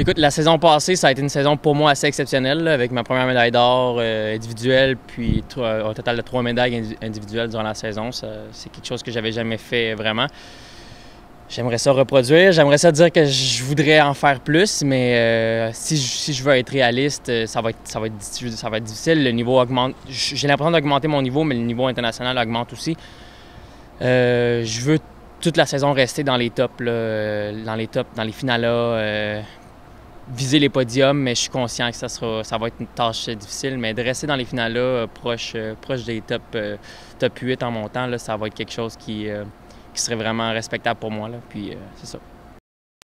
Écoute, la saison passée, ça a été une saison pour moi assez exceptionnelle, avec ma première médaille d'or euh, individuelle, puis trois- un total de trois médailles indi- individuelles durant la saison. C'est quelque chose que j'avais jamais fait vraiment. J'aimerais ça reproduire, j'aimerais ça dire que je voudrais en faire plus, mais euh, si, je, veux être réaliste, euh, ça va être, difficile. Le niveau augmente. J'ai l'impression d'augmenter mon niveau, mais le niveau international augmente aussi. Euh, je veux toute la saison rester dans les tops, euh, dans les tops, dans les finales, euh, viser les podiums, mais je suis conscient que ça, sera, ça va être une tâche euh, difficile. Mais de rester dans les finales, là, proche, euh, proche des top, euh, top 8 en montant, là, ça va être quelque chose qui, euh, qui serait vraiment respectable pour moi. Là. Puis euh, c'est ça.